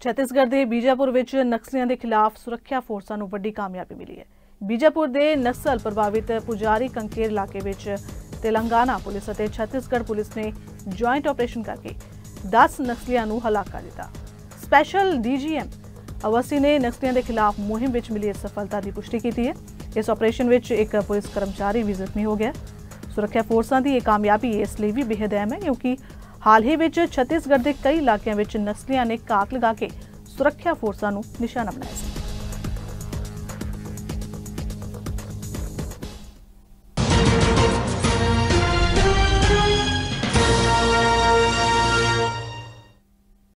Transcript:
ਛੱਤੀਸਗੜ੍ਹ ਦੇ ਬੀਜਾਪੁਰ ਵਿੱਚ ਨਕਸਲੀਆਂ ਦੇ ਖਿਲਾਫ ਸੁਰੱਖਿਆ ਫੋਰਸਾਂ ਨੂੰ ਵੱਡੀ ਕਾਮਯਾਬੀ ਮਿਲੀ ਹੈ। ਬੀਜਾਪੁਰ ਦੇ ਨਕਸਲ ਪ੍ਰਭਾਵਿਤ ਪੁਜਾਰੀ ਕੰਕੇਰ ਇਲਾਕੇ ਵਿੱਚ ਤੇਲੰਗਾਨਾ ਪੁਲਿਸ ਅਤੇ ਛੱਤੀਸਗੜ੍ਹ ਪੁਲਿਸ ਨੇ ਜੁਆਇੰਟ ਆਪਰੇਸ਼ਨ ਕਰਕੇ 10 ਨਕਸਲੀਆਂ ਨੂੰ ਹਲਾਕ ਕਰ ਦਿੱਤਾ। ਸਪੈਸ਼ਲ ਡੀਜੀਐਮ ਅਵਸੀ ਨੇ ਨਕਸਲੀਆਂ ਦੇ ਖਿਲਾਫ ਮੁਹਿੰਮ ਵਿੱਚ ਮਿਲੀ ਇਸ ਸਫਲਤਾ ਦੀ ਪੁਸ਼ਟੀ ਕੀਤੀ ਹੈ। ਇਸ ਆਪਰੇਸ਼ਨ ਵਿੱਚ ਇੱਕ ਪੁਲਿਸ ਕਰਮਚਾਰੀ ਵੀ ਜ਼ਖਮੀ ਹੋ ਗਿਆ। ਸੁਰੱਖਿਆ ਫੋਰਸਾਂ ਦੀ ਇਹ ਕਾਮਯਾਬੀ ਇਸ ਲਈ ਵੀ ਬੇहद ਅਹਿਮ ਹੈ ਕਿਉਂਕਿ ਹਾਲ ਹੀ ਵਿੱਚ ਛੱਤੀਸਗੜ੍ਹ ਦੇ ਕਈ ਇਲਾਕਿਆਂ ਵਿੱਚ ਨਸਲੀਆਂ ਨੇ ਕਾਕ ਲਗਾ ਕੇ ਸੁਰੱਖਿਆ ਫੋਰਸਾਂ ਨੂੰ ਨਿਸ਼ਾਨਾ ਬਣਾਇਆ ਸੀ।